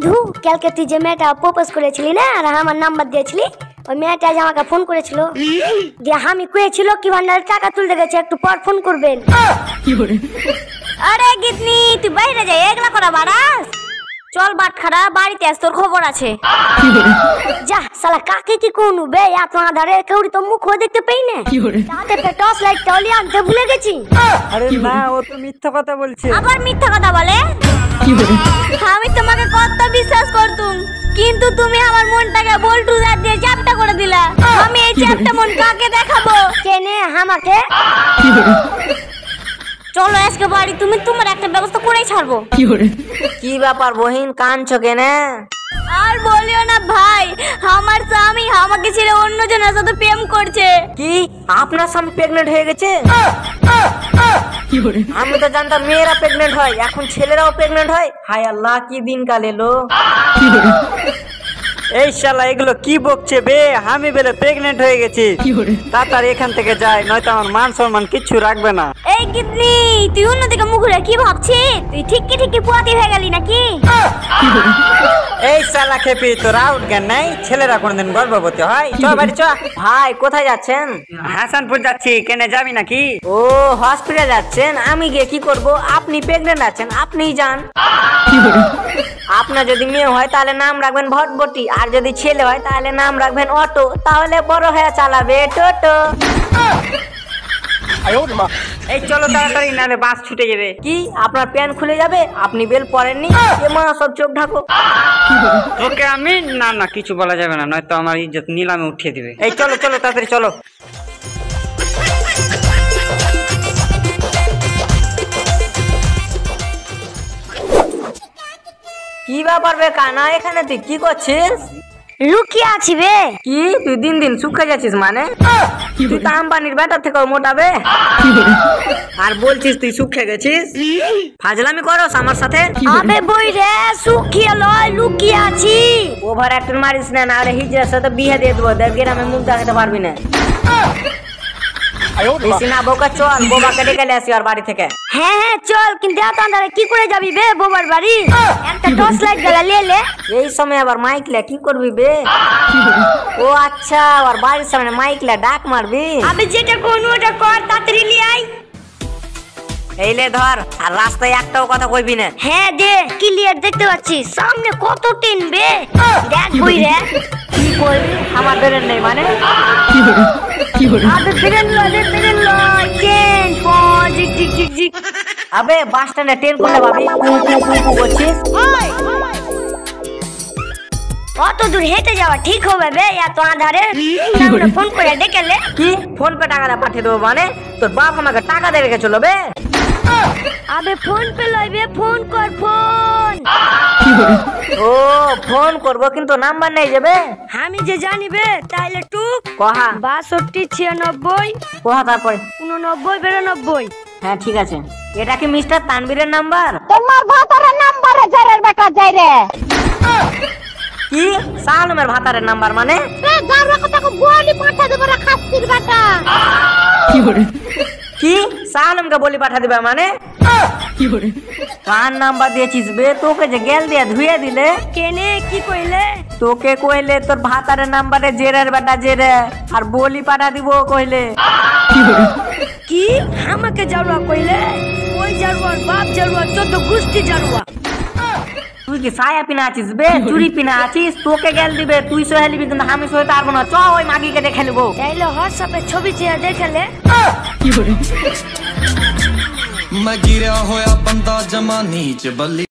বন্ধু কালকে তুই যে মেয়েটা প্রপোজ করেছিলি না আর আমার নাম্বার দিয়েছিলি ওই মেয়েটা আজ আমাকে ফোন করেছিল যে আমি কয়েছিল কি ভান্ডারে টাকা তুলতে গেছে একটু পর ফোন করবেন। আরে গিতনি তুই বাইরে যাই একলা করা বাড়াস। চল বাট খারা বাড়িতে আস তোর খবর আছে। যা সালা কাকে কি কোন? বে আপনার ধারে কেউরি তো মুখ দেখতে পেই না। তাতে পে টস লাইট টলি আনতে ভুলে গেছি। আরে না ও তো মিথ্যা কথা বলছে। আবার মিথ্যা কথা বলে? আমি তোমাকে কত বিশ্বাস করতুম কিন্তু তুমি আমার মনটাকে বল্টু দাঁত দিয়ে চ্যাপটা করে দিলা। আমি এই চ্যাপটা মন কাকে দেখাবো? কেনে আমাকে? চলো আজকে বাড়ি তুমি তোমার একটা ব্যবস্থা করেই ছাড়বো। কি ব্যাপার বহিন কানছো কেনে? আর বলিও না ভাই আমার স্বামী আমাকে ছেড়ে অন্য জনের সাথে প্রেম করছে। কি? আপনার স্বামী প্রেগনেন্ট হয়ে গেছে? আমি তো জানতাম মেয়েরা প্রেগনেন্ট হয় এখন ছেলেরাও প্রেগনেন্ট হয়। হায় আল্লাহ কি দিনকাল এলো। এই শালা এগুলো কি বকছে বে? আমি বেলে প্রেগনেন্ট হয়ে গেছি। তাড়াতাড়ি এখান থেকে যাই নয়তো আমার মান সম্মান কিচ্ছু রাখবে না। এই কিডনি তুই অন্যদিকে মুখ ঘুরে কি ভাবছিস? তুই ঠিকই ঠিকই পুয়াতি হয়ে গেলি নাকি? এই শালা খেপি তোর আউট জ্ঞান নাই? ছেলেরা কোনদিন গর্ভবতী হয়? চ বাড়ি চ। ভাই কোথায় যাচ্ছেন? হাসানপুর যাচ্ছি কেনে যাবি নাকি? ও হসপিটাল যাচ্ছেন আমি গিয়ে কি করব? আপনি প্রেগনেন্ট আছেন আপনিই যান। আপনার যদি মেয়ে হয় তাহলে নাম রাখবেন ভটভটি আর যদি ছেলে হয় তাহলে নাম রাখবেন অটো তাহলে বড় হয়ে চালাবে টোটো। এই চলো তাড়াতাড়ি নাহলে বাস ছুটে যাবে। কি? আপনার প্যান খুলে যাবে? আপনি বেল পরেননি? মা সব চোখ ঢাকো। তোকে আমি? না না কিছু বলা যাবে না নয়তো আমার ইজ্জত নিলামে উঠিয়ে দিবে। এই চলো চলো তাড়াতাড়ি চলো। কি ব্যাপার বে কানা এখানে? তুই কি করছিস? লুকিয়ে আছি বে। কি? তুই দিন দিন শুকিয়ে যাচ্ছিস মানে? তুই তো আম্বানির বেটার থেকে মোটাবে আর বলছিস তুই শুকিয়ে গেছিস? ফাজলামি করস আমার সাথে? আবে বই রে শুকিয়ে লয় লুকিয়ে আছি। ওভার অ্যাক্টর মারিস না না আরে হিজড়ার সাথে বিয়ে দিয়ে দেবো। দেখ গ্রামে মুখ দেখাতে পারবি না। বেশি না বোকা চল বোবাকে ডেকে নিয়ে আসি আর বাড়ি থেকে। হ্যাঁ হ্যাঁ চল কিন্তু এত আন্ধারে কি করে যাবি বে বোবার বাড়ি? একটা টর্চ লাইট গেলা লে লে। এই সময় আবার মাইক লে কি করবি বে? ও আচ্ছা আবার বাড়ির সামনে মাইক লে ডাক মারবি। আবে যেটা কোন ওটা কর তাড়াতাড়ি লিয়ে আই এই লে ধর আর রাস্তায় একটাও কথা কইবি না। হ্যাঁ দে ক্লিয়ার দেখতে পাচ্ছি। সামনে কত টিন বে? দেখ বই রে। কি করবি আমার বেরেন নেই মানে? আবে ফিরেন লো দে ফিরেন লো চেন পজ জিক জিক জিক জিক আবে বাস স্ট্যান্ডে ট্রেন করলে ভাবি। কু কু কু কু করছিস অত দূর হেঁটে যাওয়া ঠিক হবে বে এত আধারে? ফোন করে ডেকে লে কি? ফোন পে টাকাটা পাঠিয়ে দেবো মানে? তোর বাপ আমাকে টাকা দিয়ে রেখেছিল বে। আবে ফোন পে লইবে ফোন কর ফোন। ও ফোন করব কিন্তু নাম্বার নেই যাবে আমি যে জানিবে তাইলে টুক কহা? বাষট্টি ছিয়ানব্বই। কহা তারপরে? উননব্বই বিরানব্বই। হ্যাঁ ঠিক আছে। এটা কি মিস্টার তানবীরের নাম্বার? তোমার ভাতারের নাম্বারে জারের বেটা যাই রে। কি? সালমের ভাতারের নাম্বার মানে? রে যার কথা বলি পাঠা দেবো রে খাসির বেটা। কি সালমকে বলি পাঠা দিবা মানে? কার নাম্বার দিয়েছিস বে? তোকে যে গেল দিয়ে ধুয়ে দিলে। কেনে? কি কইলে? তোকে কইলে তোর ভাতারে নাম্বারে জেরার বেটা জেরে আর বলি পাঠা দিব কইলে। কি? আমাকে জারুয়া কইলে? ওই জারুয়ার বাপ জারুয়া চোদ্দ গোষ্ঠী জারুয়া। তুই কি সায়া পিনা আছিস বে চুরি পিনা আছিস তোকে গেল দিবে তুই সহে নিবি কিন্তু আমি সহে পারবো না চ ওই মাগিকে দেখে নেবো তাইলে হোয়াটসঅ্যাপে ছবি চেয়ে দেখেলে मैं गिरा होया बंदा जमा नीच बल्ली